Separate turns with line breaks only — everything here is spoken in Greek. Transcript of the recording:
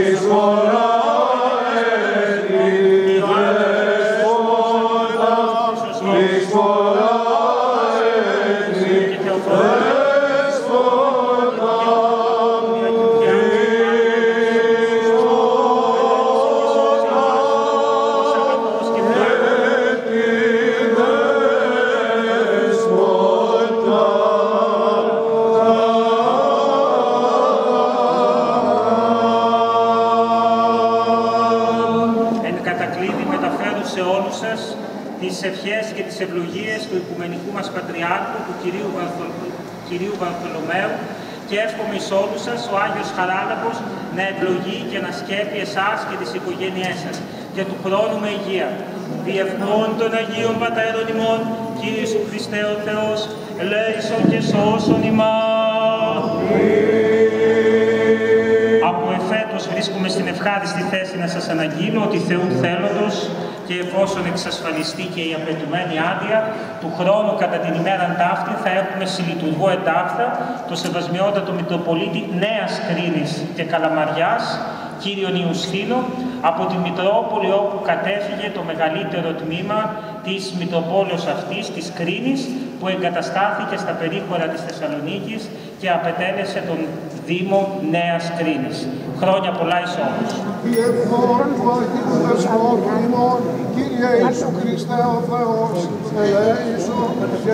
is one. Κατακλείδη μεταφέρω σε όλους σας τις ευχές και τις ευλογίες του Οικουμενικού μας Πατριάρχου, του Κυρίου, Βαρθο- Κυρίου Βαρθολομαίου και εύχομαι εις όλους σας ο Άγιος Χαράλαμπος να ευλογεί και να σκέπει εσάς και τις οικογένειές σας και του χρόνου με υγεία. Διευχών των Αγίων Πατέρων ημών, Κύριε Σου Χριστέ ο Θεός, ελέησον και σώσον ημάς. Από εφέτος βρίσκομαι στην ευχάριστη θέση να σας αναγγείλω ότι Θεού θέλοντος και εφόσον εξασφαλιστεί και η απαιτουμένη άδεια, του χρόνου κατά την ημέρα ταύτη θα έχουμε συλλειτουργό εντάφθα το Σεβασμιότατο Μητροπολίτη Νέας Κρίνης και Καλαμαριάς, κύριον Ιουστίνο, από τη Μητρόπολη όπου κατέφυγε το μεγαλύτερο τμήμα της Μητροπόλεως αυτής, της Κρίνης, που εγκαταστάθηκε στα περίχωρα της Θεσσαλονίκης και απετέλεσε τον Δήμο Νέας Κρίνης. Χρόνια πολλά εις όλους.
Διευχών του Αγίου Δεσπότου ημών, Κύριε Ιησού Χριστέ ο Θεός, ελέησον και